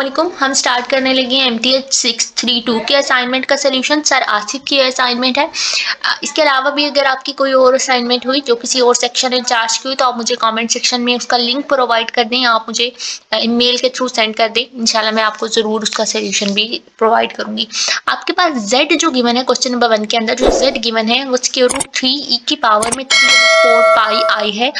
असलम हम स्टार्ट करने लगे हैं M T H six three two के असाइनमेंट का सोल्यूशन सर आसिफ की असाइनमेंट है. इसके अलावा भी अगर आपकी कोई और असाइनमेंट हुई, जो किसी और सेक्शन इंचार्ज की हुई तो आप मुझे कमेंट सेक्शन में उसका लिंक प्रोवाइड कर दें. आप मुझे मेल के थ्रू सेंड कर दें. इंशाल्लाह मैं आपको ज़रूर उसका सोल्यूशन भी प्रोवाइड करूँगी. आपके पास जेड जो गिवन है क्वेश्चन नंबर वन के अंदर जो जेड गिवन है, उसके रूट थ्री ई की पावर में थ्री फोर पाई आई है.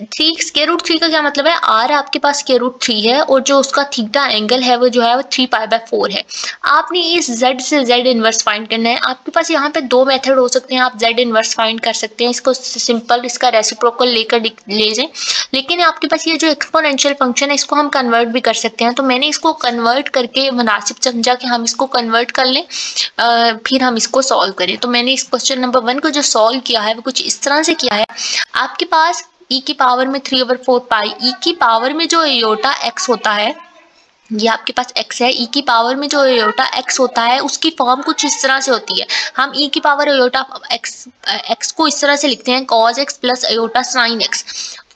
थ्री स्केयर रूट थ्री का क्या मतलब है? आर आपके पास स्केयर रूट थ्री है और जो उसका थीटा एंगल है, वो जो है, वो थ्री पाई बाय फोर है। आपने इस जेड से जेड इनवर्स फाइंड करना है। आपके पास यहाँ पे दो मेथड हो सकते हैं, आप जेड इनवर्स फाइंड कर सकते हैं। इसको सिंपल इसका रेसिप्रोकल लेकर ले जाएँ। लेकिन आपके पास ये जो एक्सपोनेंशियल फ़ंक्शन है, इसको हम कन्वर्ट भी कर सकते हैं। तो मैंने इसको कन्वर्ट करके मुनासिब समझा कि हम इसको कन्वर्ट कर लें फिर हम इसको सॉल्व करें। तो मैंने इस क्वेश्चन नंबर वन को जो सॉल्व किया है, वो कुछ इस तरह से किया है। आपके पास ई e की पावर में three over four pi e की पावर में जो एयोटा एक्स होता है, ये आपके पास x है e की पावर में जो एयोटा x होता है, उसकी फॉर्म कुछ इस तरह से होती है। हम e की पावर एयोटा x x को इस तरह से लिखते हैं, cos x plus iota sine x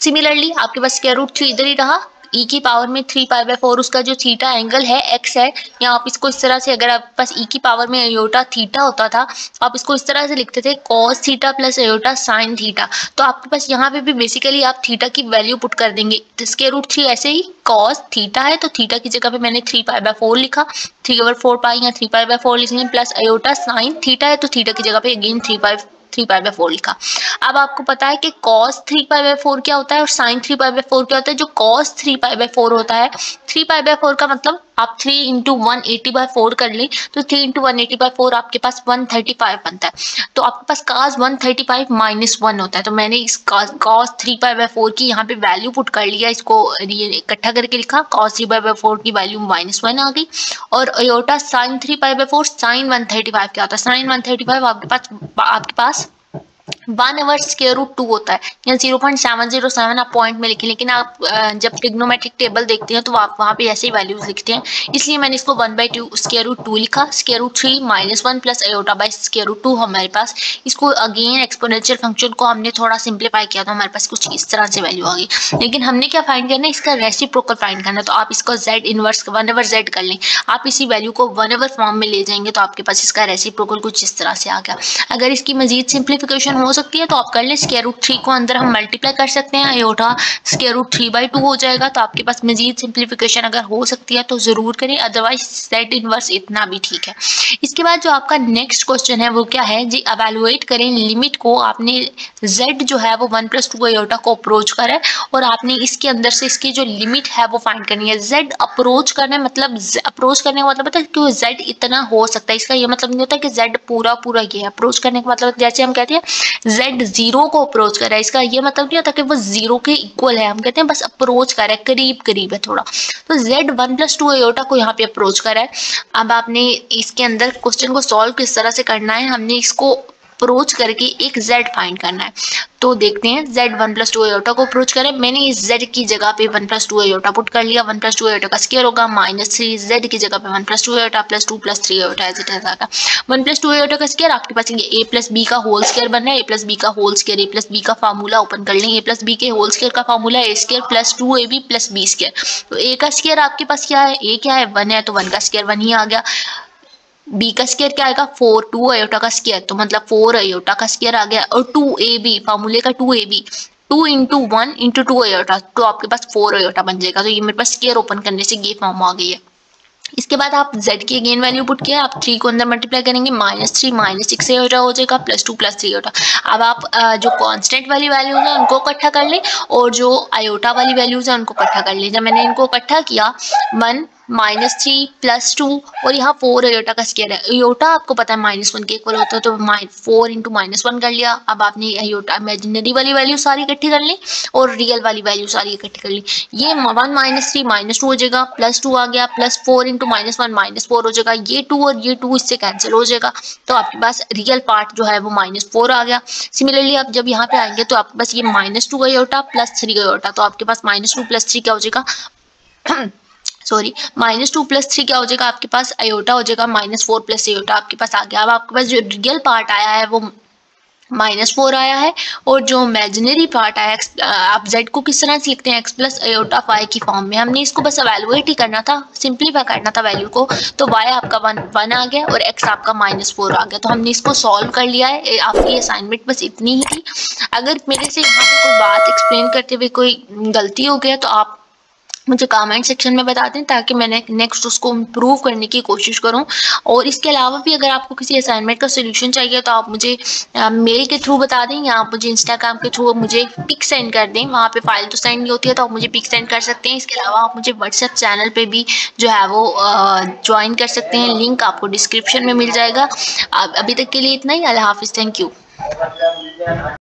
similarly आपके पास स्केयर रूट थ्री इधर ही रहा ई e की पावर में थ्री पाई बाई फोर उसका जो थीटा एंगल है एक्स है या आप इसको इस तरह से अगर आपके पास ई e की पावर में एयोटा थीटा होता था, आप इसको इस तरह से लिखते थे cos theta plus iota sine theta तो आपके पास यहाँ पे भी बेसिकली आप थीटा की वैल्यू पुट कर देंगे। इसके रूट थ्री ऐसे ही कॉस थीटा है तो थीटा की जगह पे मैंने थ्री पाई बाय फोर लिखा। थ्री ओवर फोर पाई या थ्री पाई बाय फोर लिखेंगे प्लस अयोटा साइन थीटा है तो थीटा की जगह पे again three pi three pi by four लिखा। अब आपको पता है कि cos three pi by four क्या होता है और sine three pi by four क्या होता है? जो cos three pi by four होता है, थ्री पाई बाय फोर का मतलब आप three into one eighty by four कर लें तो three into one eighty by four आपके पास वन थर्टी फाइव बनता है। तो आपके पास cos one thirty five minus one होता है। तो मैंने इस cos three pi by four की यहाँ पे वैल्यू पुट कर लिया, इसको इकट्ठा करके लिखा cos three pi by four की वैल्यू माइनस वन आ गई। और iota sine three pi by four sine one thirty five क्या होता है? साइन वन थर्टी फाइव आपके पास आपके पास one over square root two होता है। या zero point seven zero seven आप पॉइंट में लिखें, लेकिन आप जब टिग्नोमेट्रिक टेबल देखते हैं तो आप वहाँ पे ऐसे ही वैल्यूज़ लिखते हैं। इसलिए मैंने इसको one by two square root two लिखा। Square root three minus one plus iota by square root two हमारे पास। इसको अगेन एक्सपोनेंशियल फ़ंक्शन को हमने थोड़ा सिंप्लीफाई किया तो हमारे पास कुछ इस तरह से वैल्यू आ गई। लेकिन हमने क्या फाइंड करना है? इसका रेसिप्रोकल फाइंड करना है। तो आप इसको z inverse one over z कर लें। आप इसी वैल्यू को वन अवर फॉर्म में ले जाएँगे तो आपके पास इसका रेसिप्रोकल कुछ इस तरह से आ गया। अगर इसकी मजीद सिंप्लीफिकेशन हो सकती है तो आप कर लें। स्केयर रूट थ्री को अंदर हम मल्टीप्लाई कर सकते हैं। Iota square root three by two हो जाएगा तो आपके पास मजीद सिंप्लीफिकेशन अगर हो सकती है तो ज़रूर करें। अदरवाइज़ सेट इनवर्स इतना भी ठीक है। इसके बाद जो आपका नेक्स्ट क्वेश्चन है, वो क्या है? जी अवेलुएट करें। लिमिट को आपने जेड जो है, वो वन प्लस टू अयोटा को अप्रोच करा और आपने इसके अंदर से इसकी जो लिमिट है, वो फाइंड करनी है। जेड अप्रोच करना मतलब अप्रोच करने का मतलब होता है कि जेड इतना हो सकता है। इसका ये मतलब नहीं होता कि जेड पूरा पूरा ये अप्रोच करने का मतलब जैसे हम कहते हैं जेड ज़ीरो को अप्रोच कर रहा है। इसका ये मतलब नहीं होता कि वो ज़ीरो के इक्वल है। हम कहते हैं बस अप्रोच कर रहा है, करीब करीब है थोड़ा। तो जेड वन प्लस टू एटा को यहाँ पे अप्रोच कर रहा है। अब आपने इसके अंदर क्वेश्चन को सॉल्व किस तरह से करना है, हमने इसको अप्रोच करके एक जेड फाइंड करना है। तो देखते हैं Z one plus two iota को अप्रोच करें। मैंने इस जेड की जगह पे one plus two iota put कर लिया। वन प्लस टू एयोटा का स्केयर होगा माइनस थ्री जेड की जगह पे one plus two iota plus two plus three iota as it is one plus two iota का स्केयर आपके पास ये ए प्लस बी का होल स्केयर बनना है। ए प्लस बी का whole square A plus B का फार्मूला ओपन कर लेंगे। ए प्लस बी के होल स्केयर का formula A square plus two A B plus B square तो ए का स्केयर आपके पास क्या है? ए क्या है? वन है तो वन का स्केयर वन ही आ गया। बी का स्केयर क्या आएगा? फोर टू अयोटा का स्केयर तो मतलब फोर अयोटा का स्केयर आ गया और टू ए बी फार्मूले का two a b two into one into two iota तो आपके पास फोर अयोटा बन जाएगा. तो ये मेरे पास स्केयर ओपन करने से ये फॉर्म आ गई है. इसके बाद आप z की अगेन वैल्यू पुट किया. आप थ्री को अंदर मल्टीप्लाई करेंगे. माइनस थ्री माइनस सिक्स से हो जाएगा. Plus two plus three iota अब आप जो कांस्टेंट वाली वैल्यूज़ है, उनको इकट्ठा कर लें और जो आयोटा वाली वैल्यूज़ है, उनको इकट्ठा कर लें. जब मैंने इनको इकट्ठा किया one minus three plus two और यहाँ फोर अयोटा का स्केयर है। अयोटा आपको पता है माइनस वन के इक्वल होता है तो फोर इंटू माइनस वन कर लिया। अब आपने अयोटा इमेजिनरी वाली वैल्यू सारी इकट्ठी कर ली, और रियल वाली वैल्यू सारी इकट्ठी कर ली। ये one minus three minus two हो जाएगा प्लस टू आ गया plus four into minus one minus four हो जाएगा। ये टू और ये टू इससे कैंसिल हो जाएगा। तो आपके पास रियल पार्ट जो है वो माइनस फोर आ गया। सिमिलरली आप जब यहाँ पे आएँगे तो आपके पास ये माइनस टू का अयोटा प्लस थ्री का अयोटा तो आपके पास माइनस टू प्लस थ्री क्या हो जाएगा? Sorry minus two plus three क्या हो जाएगा? आपके पास अयोटा हो जाएगा माइनस फोर प्लस अयोटा आपके पास आ गया। अब आपके पास जो रियल पार्ट आया है, वो माइनस फोर आया है और जो इमेजनरी पार्ट आया आप जेड को किस तरह से लिखते हैं? एक्स प्लस ऑफ़ वाई की फॉर्म में। हमने इसको बस अवेलुएट ही करना था सिंप्लीफाई करना था वैल्यू को। तो वाई आपका वन वन आ गया और एक्स आपका माइनस फोर आ गया। तो हमने इसको सॉल्व कर लिया है। आपकी असाइनमेंट बस इतनी ही थी। अगर मेरे से यहाँ पे कोई बात एक्सप्लेन करते हुए कोई गलती हो गया तो आप मुझे कमेंट सेक्शन में बता दें ताकि मैं नेक्स्ट उसको इम्प्रूव करने की कोशिश करूँ। और इसके अलावा भी अगर आपको किसी असाइनमेंट का सोल्यूशन चाहिए तो आप मुझे मेल के थ्रू बता दें या आप मुझे इंस्टाग्राम के थ्रू मुझे पिक सेंड कर दें। वहाँ पे फ़ाइल तो सेंड नहीं होती है तो आप मुझे पिक सेंड कर सकते हैं। इसके अलावा आप मुझे व्हाट्सएप चैनल पर भी जो है वो ज्वाइन कर सकते हैं। लिंक आपको डिस्क्रिप्शन में मिल जाएगा। अभी तक के लिए इतना ही। अल्लाह हाफिज़। Thank you